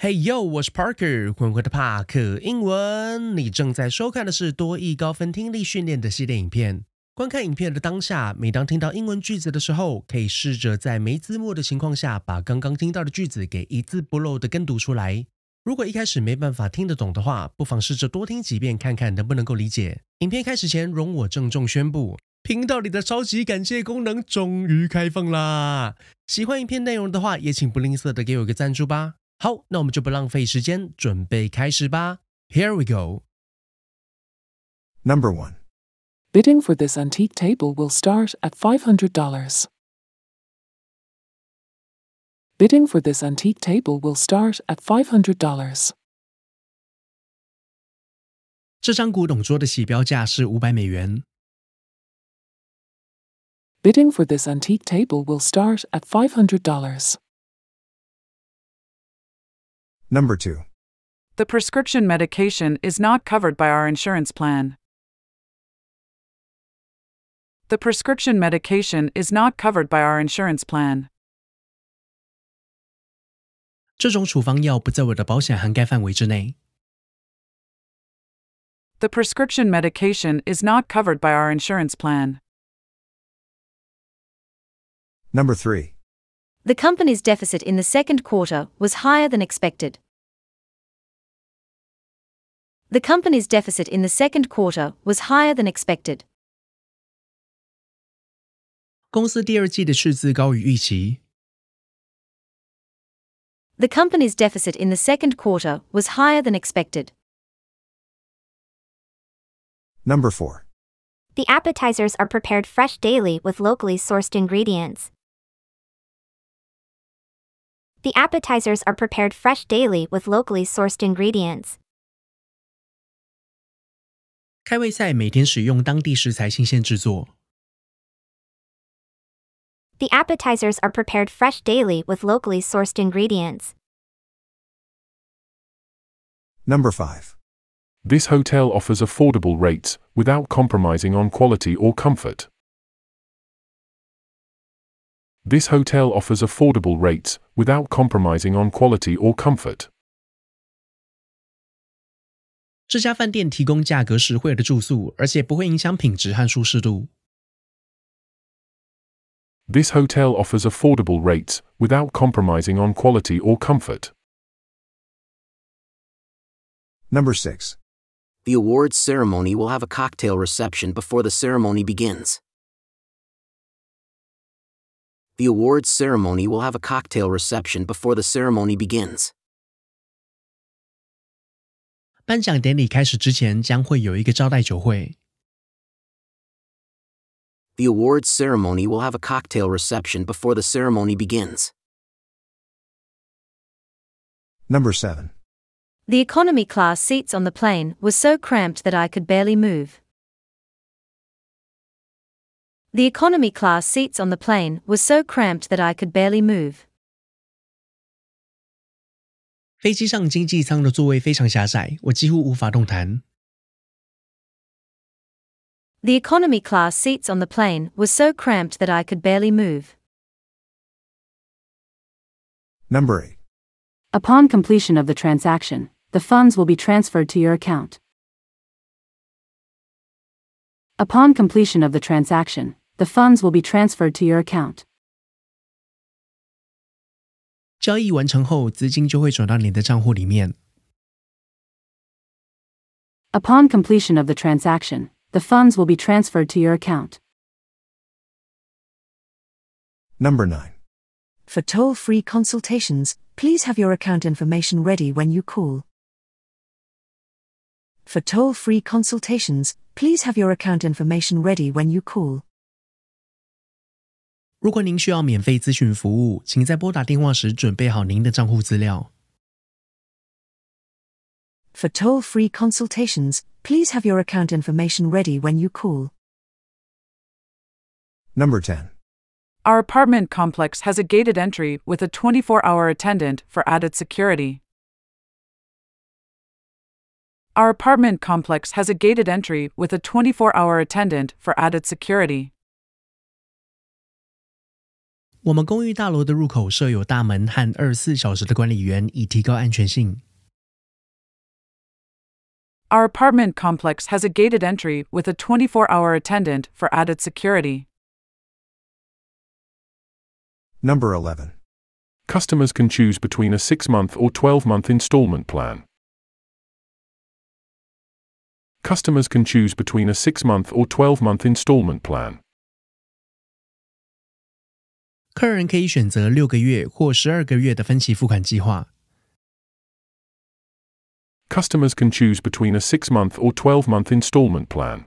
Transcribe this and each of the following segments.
Hey yo，我是 Parker，混混的帕克英文。你正在收看的是多益高分听力训练的系列影片。观看影片的当下，每当听到英文句子的时候，可以试着在没字幕的情况下，把刚刚听到的句子给一字不漏的跟读出来。如果一开始没办法听得懂的话，不妨试着多听几遍，看看能不能够理解。影片开始前，容我郑重宣布，频道里的超级感谢功能终于开放啦！喜欢影片内容的话，也请不吝啬的给我个赞助吧。好，那我们就不浪费时间，准备开始吧。Here we go. Number 1. Bidding for this antique table will start at $500. Bidding for this antique table will start at $500. 这张古董桌的起标价是五百美元。 Bidding for this antique table will start at $500. Number 2. The prescription medication is not covered by our insurance plan. The prescription medication is not covered by our insurance plan. 这种处方药不在我的保险涵盖范围之内。 The prescription medication is not covered by our insurance plan. Number 3. The company's deficit in the second quarter was higher than expected. The company's deficit in the second quarter was higher than expected. 公司第二季的赤字高于预期。 The company's deficit in the second quarter was higher than expected. Number 4. The appetizers are prepared fresh daily with locally sourced ingredients. The appetizers are prepared fresh daily with locally sourced ingredients. 开胃菜每天使用当地食材新鲜制作。 The appetizers are prepared fresh daily with locally sourced ingredients. Number 5. This hotel offers affordable rates without compromising on quality or comfort. This hotel offers affordable rates without compromising on quality or comfort. 这家饭店提供价格实惠的住宿，而且不会影响品质和舒适度。 This hotel offers affordable rates without compromising on quality or comfort. Number 6. The awards ceremony will have a cocktail reception before the ceremony begins. The awards ceremony will have a cocktail reception before the ceremony begins. 颁奖典礼开始之前将会有一个招待酒会。 The awards ceremony will have a cocktail reception before the ceremony begins. Number 7. The economy class seats on the plane were so cramped that I could barely move. The economy class seats on the plane were so cramped that I could barely move. 飞机上经济舱的座位非常狭窄，我几乎无法动弹。 The economy class seats on the plane were so cramped that I could barely move. Number 8. Upon completion of the transaction, the funds will be transferred to your account. Upon completion of the transaction, the funds will be transferred to your account. 交易完成后，资金就会转到你的账户里面。 Upon completion of the transaction, the funds will be transferred to your account. Number 9. For toll free consultations, please have your account information ready when you call. For toll free consultations, please have your account information ready when you call. 如果您需要免费咨询服务，请在拨打电话时准备好您的账户资料。 For toll free consultations, please have your account information ready when you call. Number 10. Our apartment complex has a gated entry with a 24 hour attendant for added security. Our apartment complex has a gated entry with a 24 hour attendant for added security. 我们公寓大楼的入口设有大门和二十四小时的管理员，以提高安全性。 Our apartment complex has a gated entry with a 24 hour attendant for added security. Number 11. Customers can choose between a 6 month or 12 month installment plan. Customers can choose between a 6 month or 12 month installment plan. 客人可以选择六个月或十二个月的分期付款计划。 Customers can choose between a 6 month or 12 month installment plan.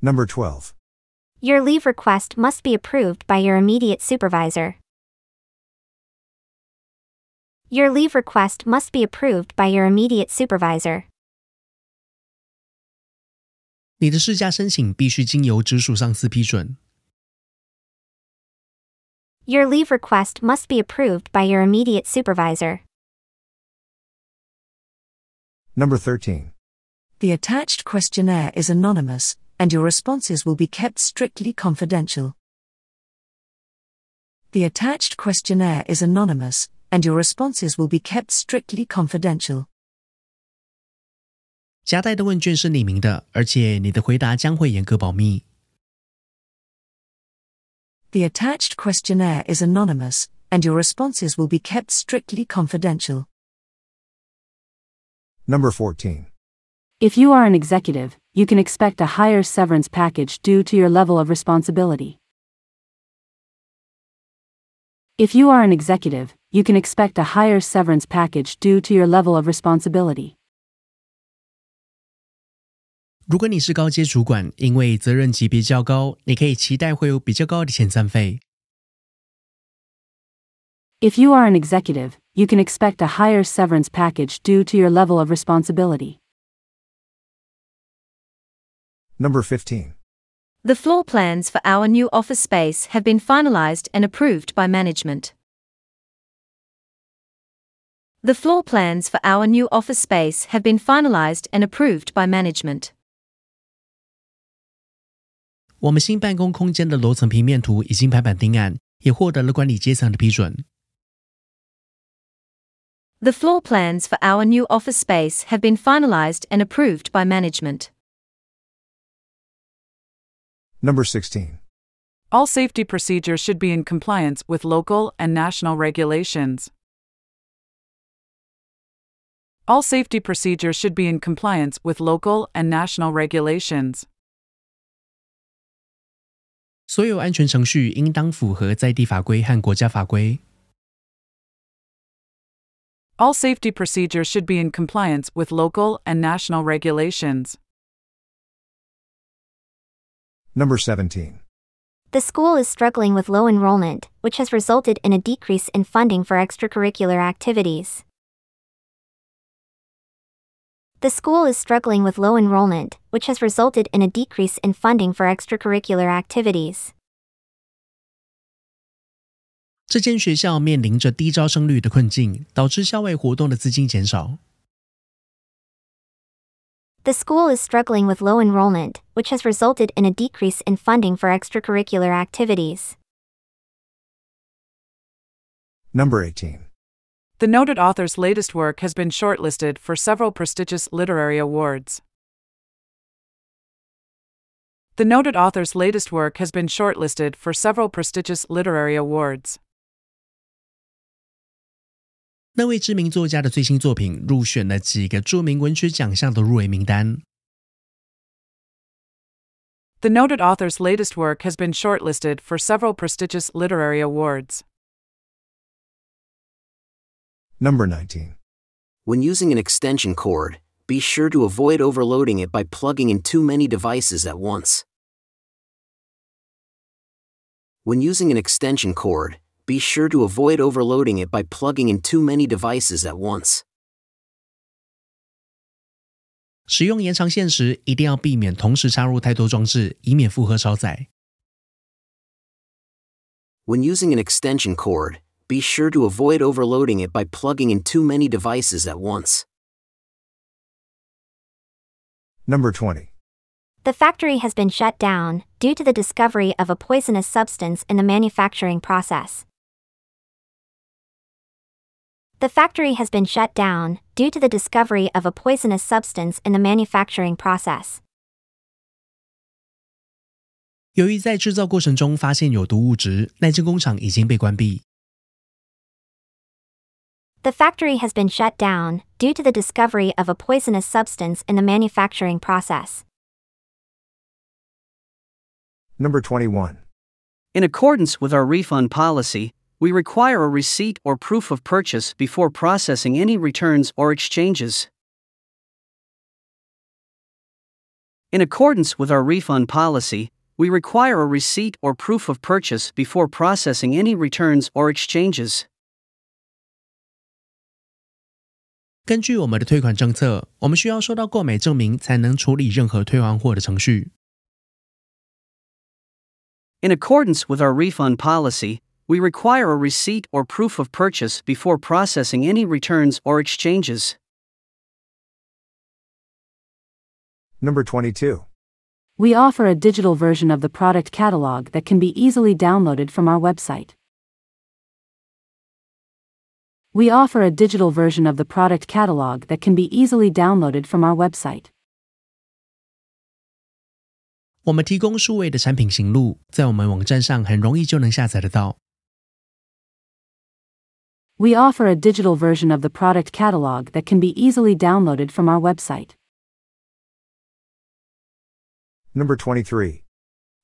Number 12. Your leave request must be approved by your immediate supervisor. Your leave request must be approved by your immediate supervisor. 你的事假申请必须经由直属上司批准。 Your leave request must be approved by your immediate supervisor. Number 13. The attached questionnaire is anonymous, and your responses will be kept strictly confidential. The attached questionnaire is anonymous, and your responses will be kept strictly confidential. 夹带的问卷是匿名的，而且你的回答将会严格保密。 The attached questionnaire is anonymous, and your responses will be kept strictly confidential. Number 14. If you are an executive, you can expect a higher severance package due to your level of responsibility. If you are an executive, you can expect a higher severance package due to your level of responsibility. 如果你是高阶主管，因为责任级别较高，你可以期待会有比较高的遣散费。 If you are an executive, you can expect a higher severance package due to your level of responsibility. Number 15. The floor plans for our new office space have been finalized and approved by management. The floor plans for our new office space have been finalized and approved by management. 我们新办公空间的楼层平面图已经排版定案，也获得了管理阶层的批准。 The floor plans for our new office space have been finalized and approved by management. Number 16. All safety procedures should be in compliance with local and national regulations. All safety procedures should be in compliance with local and national regulations. 所有安全程序应当符合在地法规和国家法规。 All safety procedures should be in compliance with local and national regulations. Number 17. The school is struggling with low enrollment, which has resulted in a decrease in funding for extracurricular activities. The school is struggling with low enrollment, which has resulted in a decrease in funding for extracurricular activities. 这间学校面临着低招生率的困境，导致校外活动的资金减少。 The school is struggling with low enrollment, which has resulted in a decrease in funding for extracurricular activities. Number 18. The noted author's latest work has been shortlisted for several prestigious literary awards. The noted author's latest work has been shortlisted for several prestigious literary awards. 那位知名作家的最新作品入选了几个着名文学奖项的入围名单。 The noted author's latest work has been shortlisted for several prestigious literary awards. Number 19. When using an extension cord, be sure to avoid overloading it by plugging in too many devices at once. When using an extension cord, be sure to avoid overloading it by plugging in too many devices at once. 使用延长线时，一定要避免同时插入太多装置，以免负荷超载。 When using an extension cord, be sure to avoid overloading it by plugging in too many devices at once. Number 20. The factory has been shut down due to the discovery of a poisonous substance in the manufacturing process. The factory has been shut down due to the discovery of a poisonous substance in the manufacturing process. 由于在制造过程中发现有毒物质，那间工厂已经被关闭。 The factory has been shut down due to the discovery of a poisonous substance in the manufacturing process. Number 21. In accordance with our refund policy, we require a receipt or proof of purchase before processing any returns or exchanges. In accordance with our refund policy, we require a receipt or proof of purchase before processing any returns or exchanges. 根据我们的退款政策，我们需要收到购买证明才能处理任何退还货的程序。 In accordance with our refund policy, we require a receipt or proof of purchase before processing any returns or exchanges. Number 22. We offer a digital version of the product catalog that can be easily downloaded from our website. We offer a digital version of the product catalog that can be easily downloaded from our website. 我们提供数位的产品型录，在我们网站上很容易就能下载得到。We offer a digital version of the product catalog that can be easily downloaded from our website. Number 23.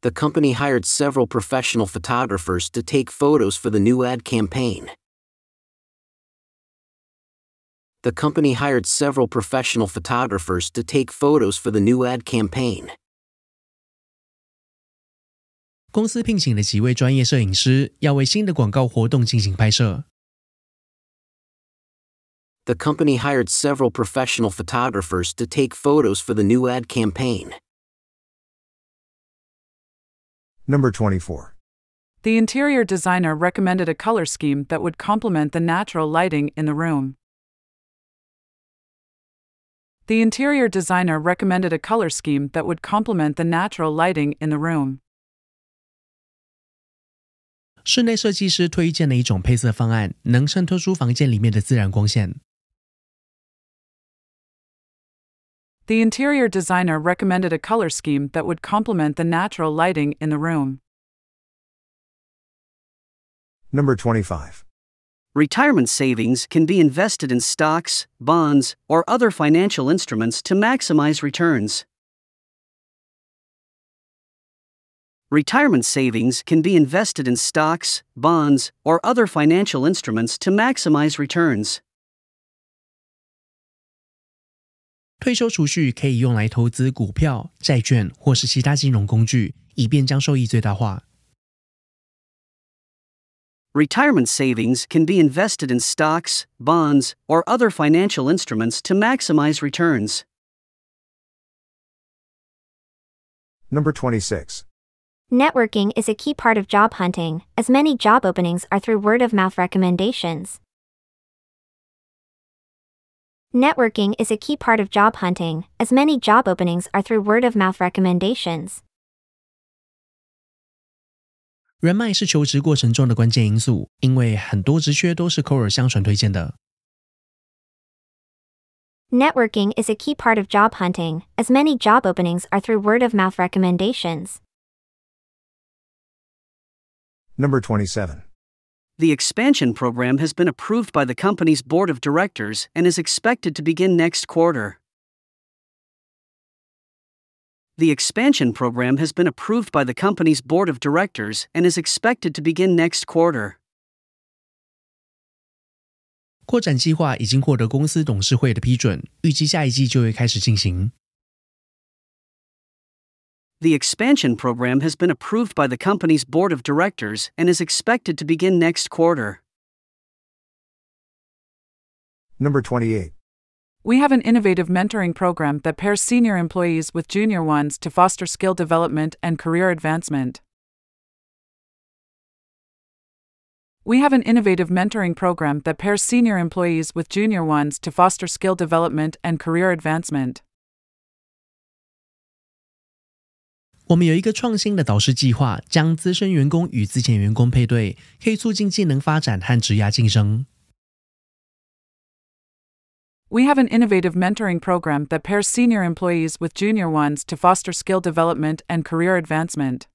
The company hired several professional photographers to take photos for the new ad campaign The company hired several professional photographers to take photos for the new ad campaign. 公司聘请了几位专业摄影师，要为新的广告活动进行拍摄。 The company hired several professional photographers to take photos for the new ad campaign. Number 24. The interior designer recommended a color scheme that would complement the natural lighting in the room. The interior designer recommended a color scheme that would complement the natural lighting in the room. 室内设计师推荐了一种配色方案，能衬托出房间里面的自然光线。 The interior designer recommended a color scheme that would complement the natural lighting in the room. Number 25. Retirement savings can be invested in stocks, bonds, or other financial instruments to maximize returns. Retirement savings can be invested in stocks, bonds, or other financial instruments to maximize returns. 退休储蓄可以用来投资股票、债券或是其他金融工具，以便将收益最大化。 Retirement savings can be invested in stocks, bonds, or other financial instruments to maximize returns. Number 26. Networking is a key part of job hunting, as many job openings are through word of mouth recommendations. Networking is a key part of job hunting, as many job openings are through word of mouth recommendations. 人脉是求职过程中的关键因素，因为很多职缺都是口耳相传推荐的。 Networking is a key part of job hunting, as many job openings are through word of mouth recommendations. Number 27. The expansion program has been approved by the company's board of directors and is expected to begin next quarter. The expansion program has been approved by the company's board of directors and is expected to begin next quarter. 扩展计划已经获得公司董事会的批准，预计下一季就会开始进行。 The expansion program has been approved by the company's board of directors and is expected to begin next quarter. Number 28. We have an innovative mentoring program that pairs senior employees with junior ones to foster skill development and career advancement. We have an innovative mentoring program that pairs senior employees with junior ones to foster skill development and career advancement. 我们有一个创新的导师计划，将资深员工与资浅员工配对，可以促进技能发展和职涯晋升。 We have an innovative mentoring program that pairs senior employees with junior ones to foster skill development and career advancement.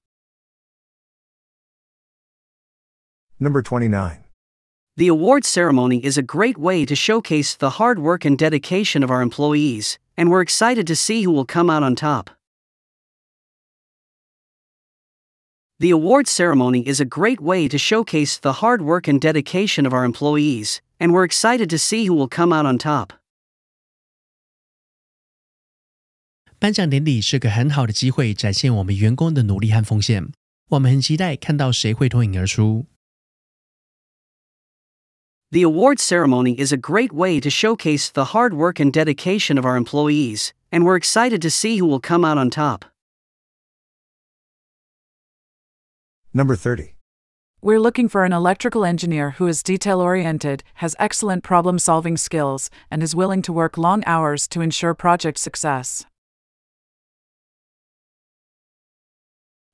Number 29. The award ceremony is a great way to showcase the hard work and dedication of our employees, and we're excited to see who will come out on top. The award ceremony is a great way to showcase the hard work and dedication of our employees, and we're excited to see who will come out on top. 颁奖典礼是个很好的机会，展现我们员工的努力和奉献。我们很期待看到谁会脱颖而出。 The award ceremony is a great way to showcase the hard work and dedication of our employees, and we're excited to see who will come out on top. Number 30. We're looking for an electrical engineer who is detail oriented, has excellent problem solving skills, and is willing to work long hours to ensure project success.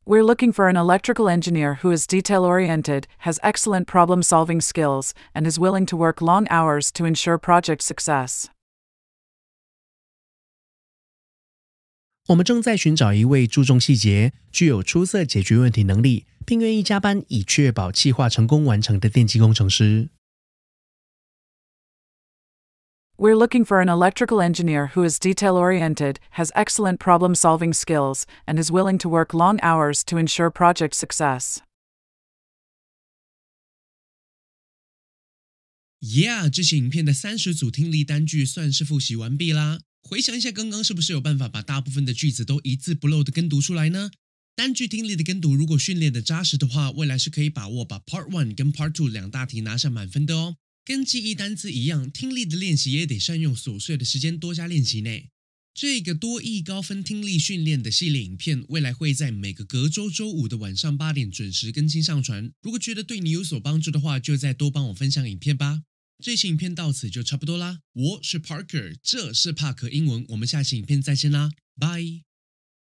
We're looking for an electrical engineer who is detail oriented, has excellent problem solving skills, and is willing to work long hours to ensure project success. 我们正在寻找一位注重细节、具有出色解决问题能力，并愿意加班以确保计划成功完成的电机工程师。 We're looking for an electrical engineer who is detail oriented, has excellent problem solving skills, and is willing to work long hours to ensure project success. Yeah，这些影片的三十组听力单句算是复习完毕啦。回想一下，刚刚是不是有办法把大部分的句子都一字不漏的跟读出来呢？单句听力的跟读，如果训练的扎实的话，未来是可以把握把 Part One 跟 Part Two 两大题拿下满分的哦。 跟记忆单词一样，听力的练习也得善用琐碎的时间多加练习呢。这个多益高分听力训练的系列影片，未来会在每个隔周周五的晚上八点准时更新上传。如果觉得对你有所帮助的话，就再多帮我分享影片吧。这期影片到此就差不多啦。我是 Parker，这是帕克英文，我们下期影片再见啦，拜。